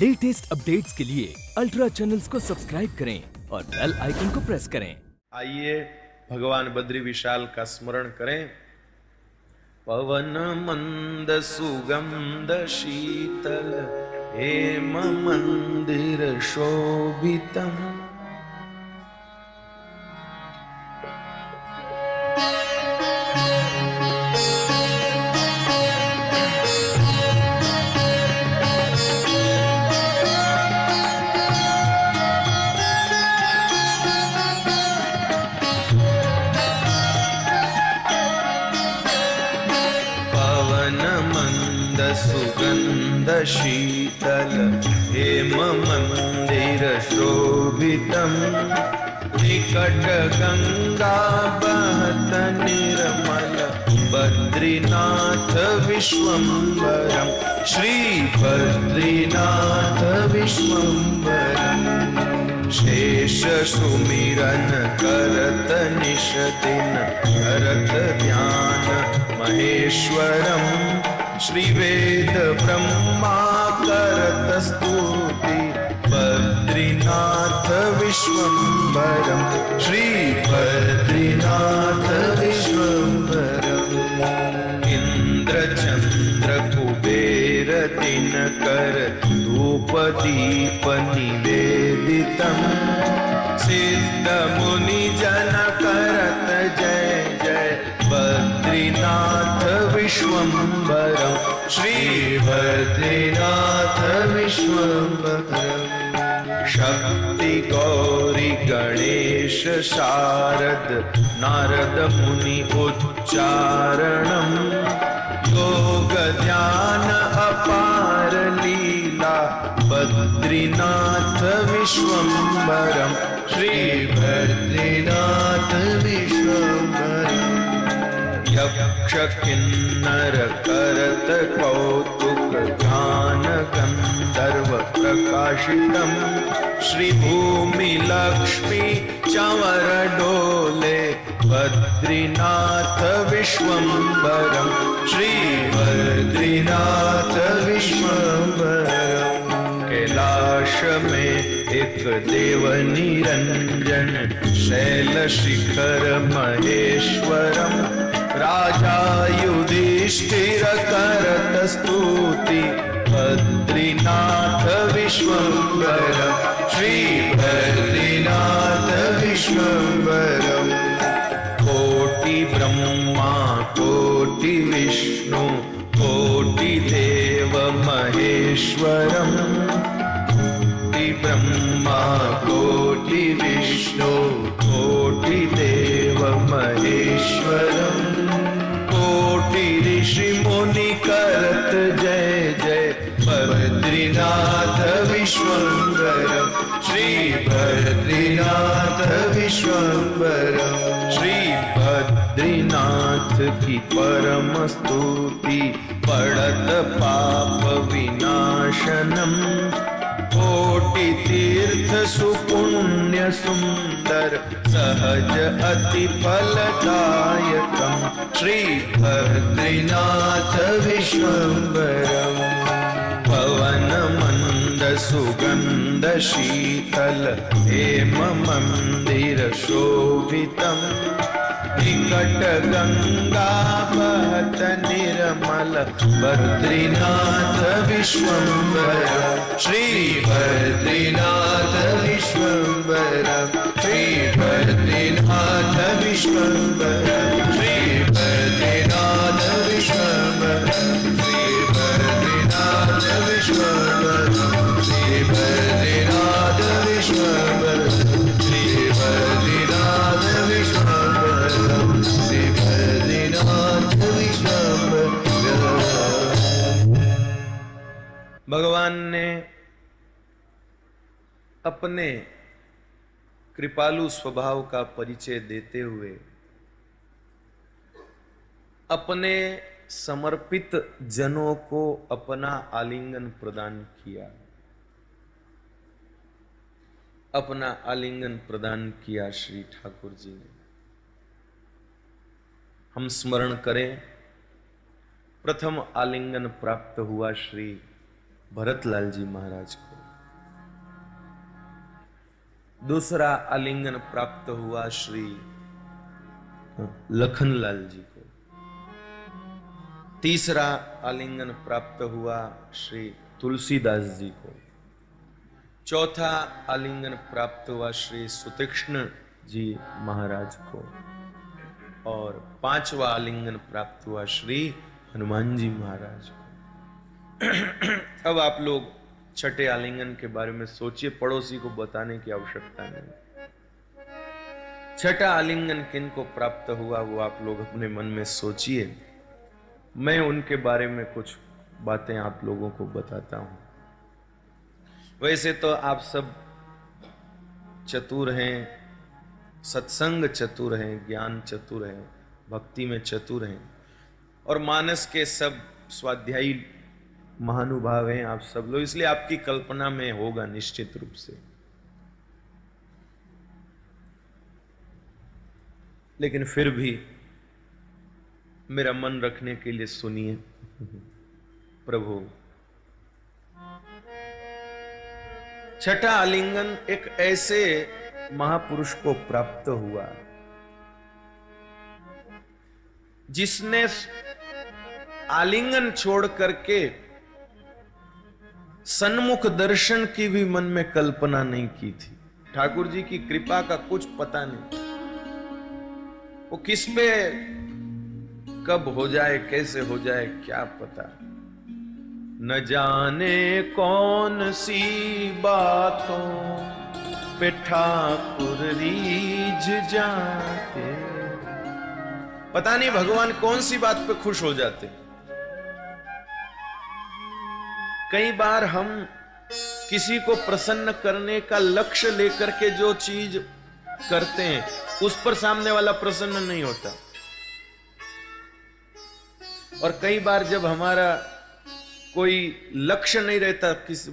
Latest updates के लिए ultra channels को सब्सक्राइब करें और बेल आइकन को प्रेस करें। आइए भगवान बद्री विशाल का स्मरण करें। पवन मंद सुगंध शीतल, हेम मंदिर शोभितम। शीतल हेम मंदिर शोभितम निकट गंगा बहत निर्मल, बद्रीनाथ विश्वम्बरम। श्री बद्रीनाथ विश्वम्बरम। शेष सुमिरन करत निश दिन करत ध्यान महेश्वरम। श्री वेद ब्रह्मा करत स्तुति बद्रीनाथ विश्वम्बरम। श्री बद्रीनाथ विश्वम्बरम। इंद्र चंद्र कुबेर बद्रीनाथ विश्वम्बरम। श्री बद्रीनाथ विश्वम्बरम शक्ति गौरी गणेश शारद नारद मुनि उच्चारणम। योग ध्यान अपार लीला बद्रीनाथ विश्वम्बरम श्री किन्नर करत कौतुक गान गंधर्व प्रकाशितम। श्री भूमि लक्ष्मी चवर डोले, बद्रीनाथ विश्वम्बरम श्री बद्रीनाथ विश्वम्बरम कैलाश में एक देव निरंजन, शैल शिखर महेश्वरम। राजा युधिष्ठिर करत स्तुति बद्रीनाथ विश्वम्बरम श्री बद्रीनाथ विश्वम्बरम कोटि ब्रह्मा, कोटि विष्णु, कोटि देव महेश्वरम। कोटि ब्रह्मा, कोटि विष्णु स्तुति पड़त पाप विनाशनम। कोटि तीर्थ सुपुण्य सुंदर सहज अति फलदायकम। श्री बद्रीनाथ विश्वम्बरम पवन मंद सुगंध शीतल, हेम मंदिर शोभितम। निकट गंगा बहत निर्मल बद्रीनाथ विश्वम्बर श्री बद्रीनाथ विश्वम्बर श्री बद्रीनाथ विश्वम्बर भगवान ने अपने कृपालु स्वभाव का परिचय देते हुए अपने समर्पित जनों को अपना आलिंगन प्रदान किया। अपना आलिंगन प्रदान किया श्री ठाकुर जी ने। हम स्मरण करें, प्रथम आलिंगन प्राप्त हुआ श्री भरतलाल जी महाराज को। दूसरा आलिंगन प्राप्त हुआ श्री लखनलाल जी को। तीसरा आलिंगन प्राप्त हुआ श्री तुलसीदास जी को। चौथा आलिंगन प्राप्त हुआ श्री सुतीक्ष्ण जी महाराज को। और पांचवा आलिंगन प्राप्त हुआ श्री हनुमान जी महाराज को। अब आप लोग छठे आलिंगन के बारे में सोचिए, पड़ोसी को बताने की आवश्यकता नहीं। छठा आलिंगन किन को प्राप्त हुआ, वो आप लोग अपने मन में सोचिए। मैं उनके बारे में कुछ बातें आप लोगों को बताता हूँ। वैसे तो आप सब चतुर हैं, सत्संग चतुर हैं, ज्ञान चतुर हैं, भक्ति में चतुर हैं, और मानस के सब स्वाध्यायी महानुभाव हैं आप सब लोग, इसलिए आपकी कल्पना में होगा निश्चित रूप से। लेकिन फिर भी मेरा मन रखने के लिए सुनिए, प्रभु। छठा आलिंगन एक ऐसे महापुरुष को प्राप्त हुआ, जिसने आलिंगन छोड़ करके सन्मुख दर्शन की भी मन में कल्पना नहीं की थी। ठाकुर जी की कृपा का कुछ पता नहीं वो किस पे, कब हो जाए, कैसे हो जाए, क्या पता। न जाने कौन सी बातों पे ठाकुर रीझ जाते। पता नहीं भगवान कौन सी बात पे खुश हो जाते। कई बार हम किसी को प्रसन्न करने का लक्ष्य लेकर के जो चीज़ करते हैं, उस पर सामने वाला प्रसन्न नहीं होता। और कई बार जब हमारा कोई लक्ष्य नहीं रहता किस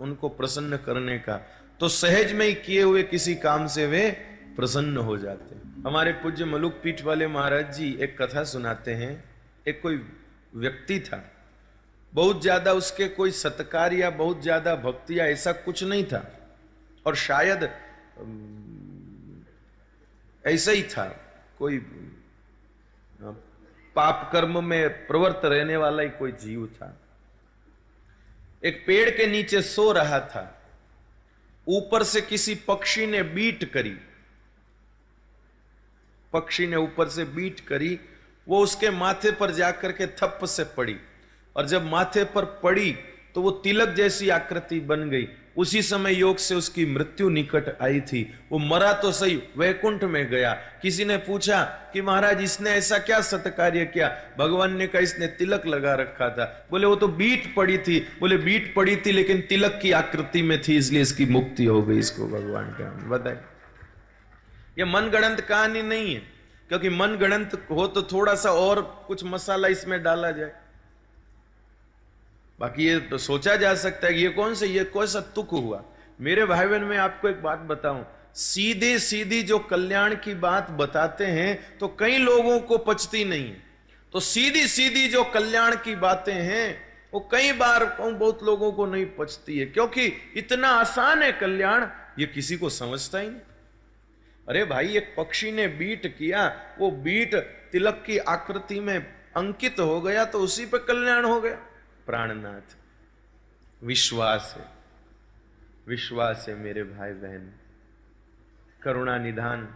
उनको प्रसन्न करने का तो सहज में ही किए हुए किसी काम से वे प्रसन्न हो जाते हैं। हमारे पूज्य मलुक पीठ वाले महाराज जी एक कथा सुनाते हैं। एक कोई व्यक्ति था बहुत ज़्यादा उसके कोई सत्कार या बहुत ज़्यादा भक्ति या ऐसा कुछ नहीं था। और शायद ऐसा ही था, कोई पाप कर्म में प्रवृत्त रहने वाला ही कोई जीव था। एक पेड़ के नीचे सो रहा था। ऊपर से किसी पक्षी ने बीट करी। पक्षी ने ऊपर से बीट करी, वो उसके माथे पर जाकर के थप्प से पड़ी। और जब माथे पर पड़ी तो वो तिलक जैसी आकृति बन गई। उसी समय योग से उसकी मृत्यु निकट आई थी। वो मरा तो सही वैकुंठ में गया। किसी ने पूछा कि महाराज, इसने ऐसा क्या सत्कार्य किया? भगवान ने कहा, इसने तिलक लगा रखा था। बोले, वो तो बीट पड़ी थी। बोले, बीट पड़ी थी, लेकिन तिलक की आकृति में थी, इसलिए इसकी मुक्ति हो गई इसको भगवान का बताए ये मनगणंत कहानी नहीं है, क्योंकि मन गणंत हो तो थोड़ा सा और कुछ मसाला इसमें डाला जाए। बाकी ये तो सोचा जा सकता है कि ये कौन से, ये कौन सा तुक हुआ? मेरे भाई बहन में आपको एक बात बताऊँ। सीधी सीधी जो कल्याण की बात बताते हैं तो कई लोगों को पचती नहीं है। तो सीधी सीधी जो कल्याण की बातें हैं, वो कई बार बहुत लोगों को नहीं पचती है। क्योंकि इतना आसान है कल्याण, ये किसी को समझता ही नहीं। अरे भाई, एक पक्षी ने बीट किया, वो बीट तिलक की आकृति में अंकित हो गया तो उसी पे कल्याण हो गया। प्राणनाथ। विश्वास है। विश्वास है मेरे भाई बहन करुणा निधान।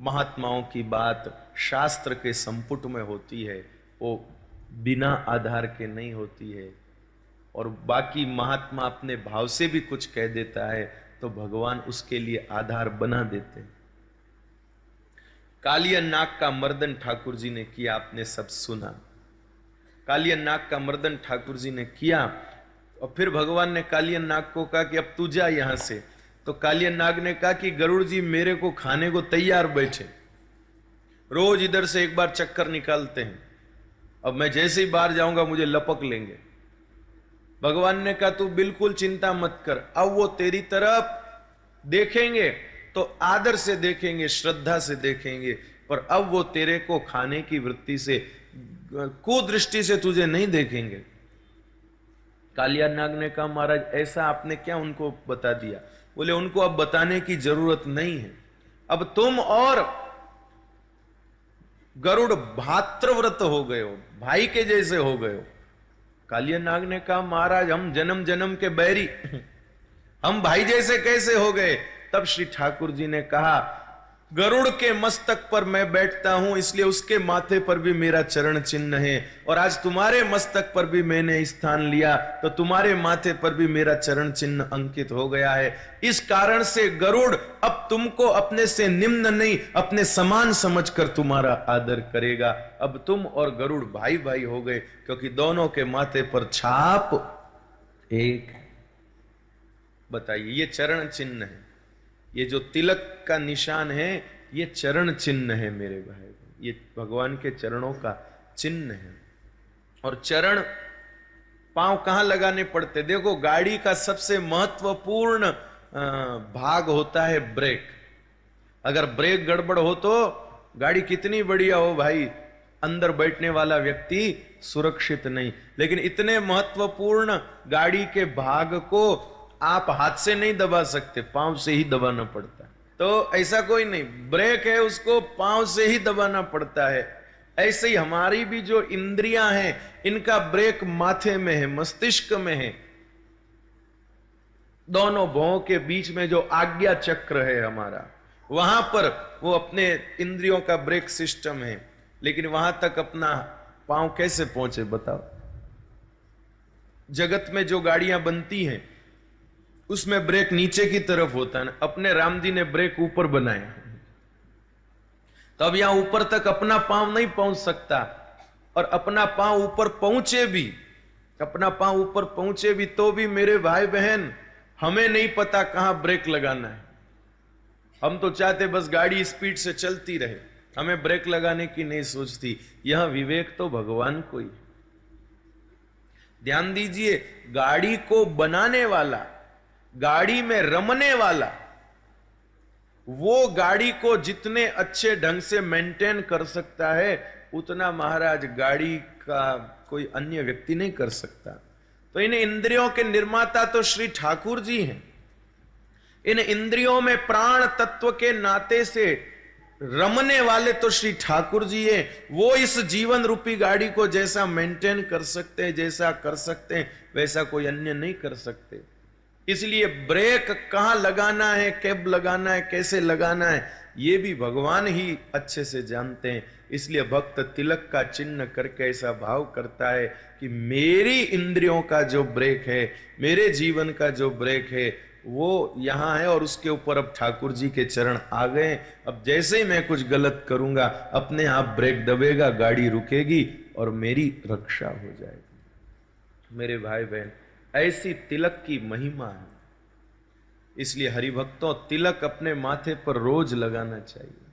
महात्माओं की बात शास्त्र के संपुट में होती है। वो बिना आधार के नहीं होती है। और बाकी महात्मा अपने भाव से भी कुछ कह देता है तो भगवान उसके लिए आधार बना देते हैं। कालिया नाग का मर्दन ठाकुर जी ने किया, आपने सब सुना। कालियन नाग का मर्दन ठाकुर जी ने किया और फिर भगवान ने कालियन नाग को कहा कि अब तू जा यहाँ से। तो कालियन नाग ने कहा कि गरुड़ जी मेरे को खाने को तैयार बैठे। रोज इधर से एक बार चक्कर निकालते हैं। अब मैं जैसे ही बाहर जाऊँगा मुझे लपक लेंगे। भगवान ने कहा, तू बिल्कुल चिंता मत कर। अब वो तेरी तरफ़ देखेंगे तो आदर से देखेंगे, श्रद्धा से देखेंगे, पर अब वो तेरे को खाने की वृत्ति से कुदृष्टि से तुझे नहीं देखेंगे। कालिया नाग ने कहा, महाराज, ऐसा आपने क्या उनको बता दिया? बोले, उनको अब बताने की ज़रूरत नहीं है। अब तुम और गरुड़ भात्रव्रत हो गए हो, भाई के जैसे हो गए हो। कालिया नाग ने कहा, महाराज, हम जन्म जन्म के बैरी, हम भाई जैसे कैसे हो गए? तब श्री ठाकुर जी ने कहा गरुड़ के मस्तक पर मैं बैठता हूँ, इसलिए उसके माथे पर भी मेरा चरण चिन्ह है। और आज तुम्हारे मस्तक पर भी मैंने स्थान लिया तो तुम्हारे माथे पर भी मेरा चरण चिन्ह अंकित हो गया है। इस कारण से गरुड़ अब तुमको अपने से निम्न नहीं, अपने समान समझकर तुम्हारा आदर करेगा। अब तुम और गरुड़ भाई भाई हो गए, क्योंकि दोनों के माथे पर छाप एक। बताइए, ये चरण चिन्ह है। ये जो तिलक का निशान है, ये चरण चिन्ह है मेरे भाई। ये भगवान के चरणों का चिन्ह है। और चरण पाँव कहाँ लगाने पड़ते? देखो, गाड़ी का सबसे महत्वपूर्ण भाग होता है ब्रेक। अगर ब्रेक गड़बड़ हो तो गाड़ी कितनी बढ़िया हो भाई? अंदर बैठने वाला व्यक्ति सुरक्षित नहीं। लेकिन इतने महत्वपूर्ण गाड़ी के भाग को आप हाथ से नहीं दबा सकते, पाँव से ही दबाना पड़ता है। तो ऐसा कोई नहीं, ब्रेक है उसको पाँव से ही दबाना पड़ता है। ऐसे ही हमारी भी जो इंद्रियाँ हैं, इनका ब्रेक माथे में है, मस्तिष्क में है। दोनों भों के बीच में जो आज्ञा चक्र है हमारा, वहाँ पर वो अपने इंद्रियों का ब्रेक सिस्टम है। लेकिन वहाँ तक अपना पाँव कैसे पहुँचे, बताओ? जगत में जो गाड़ियाँ बनती हैं उसमें ब्रेक नीचे की तरफ़ होता है अपने राम जी ने ब्रेक ऊपर बनाया। तो अब यहाँ ऊपर तक अपना पाँव नहीं पहुँच सकता और अपना पाँव ऊपर पहुँचे भी, अपना पाँव ऊपर पहुँचे भी तो भी मेरे भाई बहन हमें नहीं पता कहाँ ब्रेक लगाना है। हम तो चाहते बस गाड़ी स्पीड से चलती रहे, हमें ब्रेक लगाने की नहीं सोचती। यह विवेक तो भगवान को ही। ध्यान दीजिए, गाड़ी को बनाने वाला गाड़ी में रमने वाला, वो गाड़ी को जितने अच्छे ढंग से मेंटेन कर सकता है, उतना महाराज गाड़ी का कोई अन्य व्यक्ति नहीं कर सकता। तो इन इंद्रियों के निर्माता तो श्री ठाकुर जी हैं। इन इंद्रियों में प्राण तत्व के नाते से रमने वाले तो श्री ठाकुर जी है। वो इस जीवन रूपी गाड़ी को जैसा मेंटेन कर सकते हैं, जैसा कर सकते हैं, वैसा कोई अन्य नहीं कर सकते। इसलिए ब्रेक कहाँ लगाना है, कैब लगाना है, कैसे लगाना है, ये भी भगवान ही अच्छे से जानते हैं। इसलिए भक्त तिलक का चिन्ह करके ऐसा भाव करता है कि मेरी इंद्रियों का जो ब्रेक है, मेरे जीवन का जो ब्रेक है, वो यहाँ है और उसके ऊपर अब ठाकुर जी के चरण आ गए। अब जैसे ही मैं कुछ गलत करूँगा, अपने आप ब्रेक दबेगा, गाड़ी रुकेगी और मेरी रक्षा हो जाएगी। मेरे भाई बहन ऐसी तिलक की महिमा है। इसलिए हरिभक्तों, तिलक अपने माथे पर रोज लगाना चाहिए।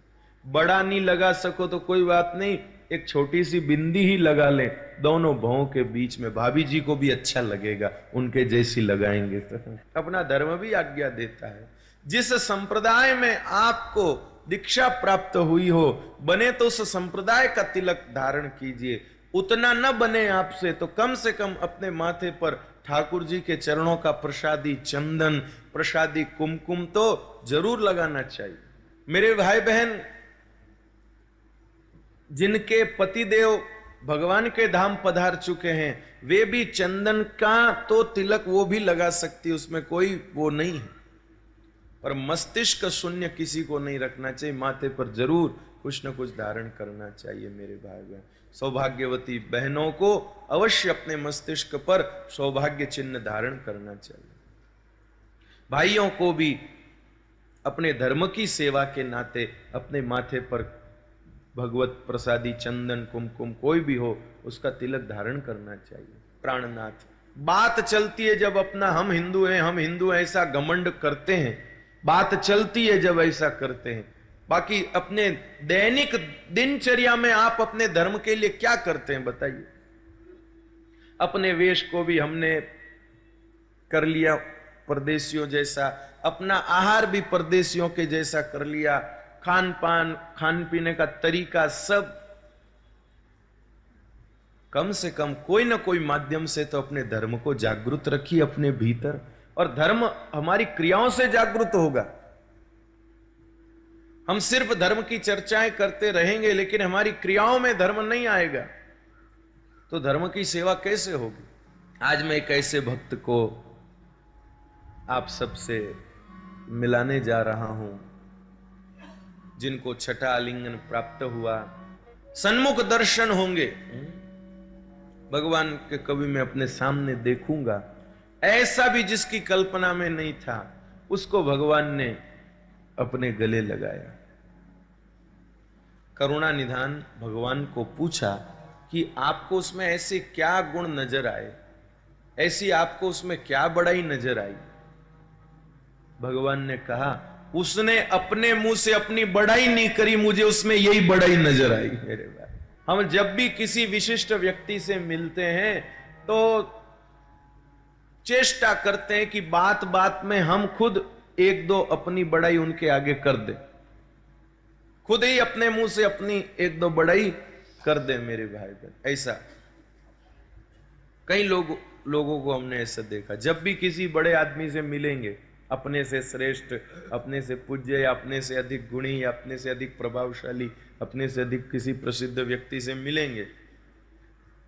बड़ा नहीं लगा सको तो कोई बात नहीं, एक छोटी सी बिंदी ही लगा ले। दोनों भावों के बीच में भाभी जी को भी अच्छा लगेगा, उनके जैसी लगाएँगे तो। अपना धर्म भी आज्ञा देता है। जिस संप्रदाय में आपको दीक्षा प्राप्त हुई हो, बने तो उस संप्रदाय का तिलक धारण कीजिए। उतना न बने आपसे तो कम से कम अपने माथे पर ठाकुर जी के चरणों का प्रसादी चंदन, प्रसादी कुमकुम तो ज़रूर लगाना चाहिए। मेरे भाई बहन जिनके पतिदेव भगवान के धाम पधार चुके हैं, वे भी चंदन का तो तिलक वो भी लगा सकती, उसमें कोई वो नहीं है। पर मस्तिष्क शून्य किसी को नहीं रखना चाहिए, माथे पर ज़रूर कुछ न कुछ धारण करना चाहिए मेरे भाई बहन सौभाग्यवती बहनों को अवश्य अपने मस्तिष्क पर सौभाग्य चिन्ह धारण करना चाहिए। भाइयों को भी अपने धर्म की सेवा के नाते अपने माथे पर भगवत प्रसादी चंदन, कुमकुम कोई भी हो, उसका तिलक धारण करना चाहिए। प्राणनाथ, बात चलती है जब अपना हम हिंदू हैं, हम हिंदू ऐसा घमंड करते हैं। बात चलती है जब ऐसा करते हैं। बाकी अपने दैनिक दिनचर्या में आप अपने धर्म के लिए क्या करते हैं, बताइए। अपने वेश को भी हमने कर लिया, परदेशियों जैसा। अपना आहार भी परदेशियों के जैसा कर लिया। खान पान, खान पीने का तरीका सब कम से कम कोई ना कोई माध्यम से तो अपने धर्म को जागृत रखिए अपने भीतर। और धर्म हमारी क्रियाओं से जागृत होगा। हम सिर्फ़ धर्म की चर्चाएँ करते रहेंगे, लेकिन हमारी क्रियाओं में धर्म नहीं आएगा। तो धर्म की सेवा कैसे होगी? आज मैं एक ऐसे भक्त को आप सबसे मिलाने जा रहा हूँ, जिनको छठा आलिंगन प्राप्त हुआ। सन्मुख दर्शन होंगे। भगवान के कवि मैं अपने सामने देखूँगा। ऐसा भी जिसकी कल्पना में नहीं था, उसको भगवान ने अपने गले लगाया। करुणा निधान भगवान को पूछा कि आपको उसमें ऐसे क्या गुण नज़र आए? ऐसी आपको उसमें क्या बड़ाई नज़र आई? भगवान ने कहा, उसने अपने मुँह से अपनी बड़ाई नहीं करी, मुझे उसमें यही बड़ाई नज़र आई। मेरे भाई, हम जब भी किसी विशिष्ट व्यक्ति से मिलते हैं तो चेष्टा करते हैं कि बात बात में हम खुद एक दो अपनी बड़ाई उनके आगे कर दे। खुद ही अपने मुँह से अपनी एक दो बड़ाई कर दे मेरे भाई बहन। ऐसा। कई लोग, लोगों को हमने ऐसा देखा। जब भी किसी बड़े आदमी से मिलेंगे, अपने से श्रेष्ठ, अपने से पूज्य या अपने से अधिक गुणी या अपने से अधिक प्रभावशाली, अपने से अधिक किसी प्रसिद्ध व्यक्ति से मिलेंगे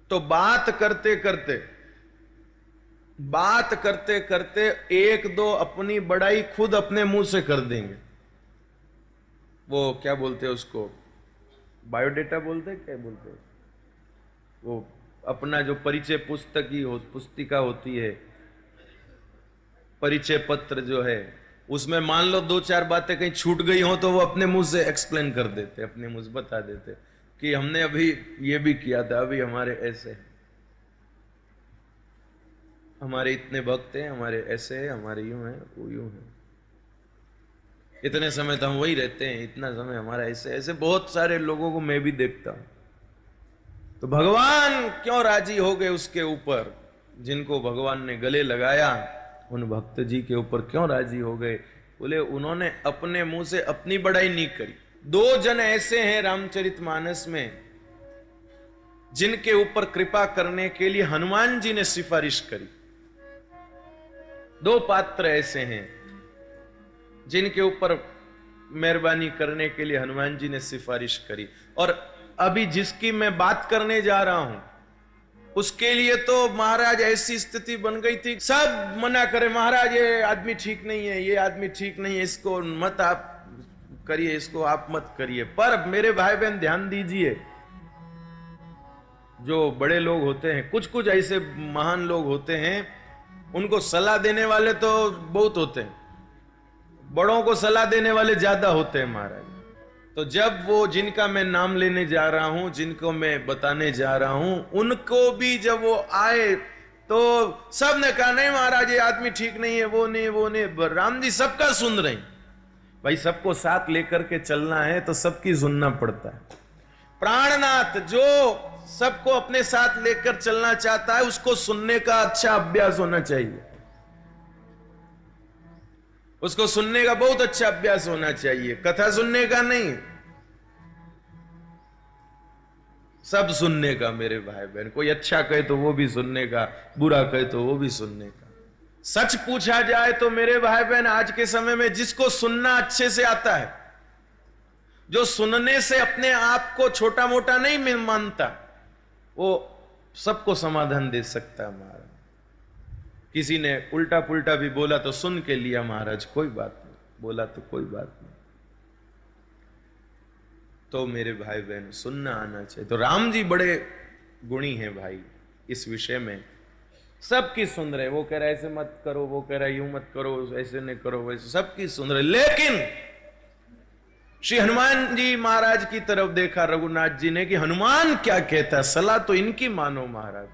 तो बात करते करते, बात करते करते एक दो अपनी बड़ाई खुद अपने मुँह से कर देंगे। वो क्या बोलते हैं उसको? बायोडेटा बोलते हैं? क्या बोलते हैं? वो अपना जो परिचय पुस्तक ही हो, पुस्तिका होती है, परिचय पत्र जो है, उसमें मान लो दो चार बातें कहीं छूट गई हो तो वो अपने मुँह से एक्सप्लेन कर देते, अपने मुँह से बता देते कि हमने अभी ये भी किया था, अभी हमारे ऐसे हमारे इतने भक्त हैं, हमारे ऐसे हैं, हमारे यूँ हैं, वो यूँ हैं। इतने समय तो हम वही रहते हैं, इतना समय हमारा ऐसे ऐसे बहुत सारे लोगों को मैं भी देखता हूँ। तो भगवान क्यों राज़ी हो गए उसके ऊपर? जिनको भगवान ने गले लगाया, उन भक्त जी के ऊपर क्यों राज़ी हो गए? बोले, उन्होंने अपने मुँह से अपनी बड़ाई नहीं करी। दो जन ऐसे हैं रामचरित मानस में, जिनके ऊपर कृपा करने के लिए हनुमान जी ने सिफारिश करी। दो पात्र ऐसे हैं जिनके ऊपर मेहरबानी करने के लिए हनुमान जी ने सिफारिश करी। और अभी जिसकी मैं बात करने जा रहा हूँ, उसके लिए तो महाराज ऐसी स्थिति बन गई थी। सब मना करे, महाराज, ये आदमी ठीक नहीं है, ये आदमी ठीक नहीं है, इसको मत आप करिए, इसको आप मत करिए। पर मेरे भाई बहन ध्यान दीजिए, जो बड़े लोग होते हैं कुछ कुछ ऐसे महान लोग होते हैं, उनको सलाह देने वाले तो बहुत होते हैं। बड़ों को सलाह देने वाले ज़्यादा होते हैं महाराज। तो जब वो जिनका मैं नाम लेने जा रहा हूँ, जिनको मैं बताने जा रहा हूँ, उनको भी जब वो आए तो सबने कहा, नहीं महाराज, ये आदमी ठीक नहीं है, वो नहीं वो नहीं। राम जी सबका सुन रहे भाई, सबको साथ लेकर के चलना है तो सबकी सुनना पड़ता है। प्राणनाथ जो सबको अपने साथ लेकर चलना चाहता है, उसको सुनने का अच्छा अभ्यास होना चाहिए। उसको सुनने का बहुत अच्छा अभ्यास होना चाहिए। कथा सुनने का नहीं। सब सुनने का, मेरे भाई बहन कोई अच्छा कहे तो वो भी सुनने का, बुरा कहे तो वो भी सुनने का। सच पूछा जाए तो मेरे भाई बहन आज के समय में जिसको सुनना अच्छे से आता है, जो सुनने से अपने आप को छोटा मोटा नहीं मानता, वो सबको समाधान दे सकता महाराज किसी ने उल्टा पुल्टा भी बोला तो सुन के लिया महाराज, कोई बात नहीं। बोला तो कोई बात नहीं। तो मेरे भाई बहन सुनना आना चाहिए। तो राम जी बड़े गुणी हैं भाई, इस विषय में। सबकी सुन रहे वो कह रहा ऐसे मत करो, वो कह रहा यूँ मत करो, ऐसे नहीं करो, वैसे। सबकी सुन रहे लेकिन श्री हनुमान जी महाराज की तरफ़ देखा रघुनाथ जी ने कि हनुमान क्या कहता सलाह तो इनकी मानो महाराज।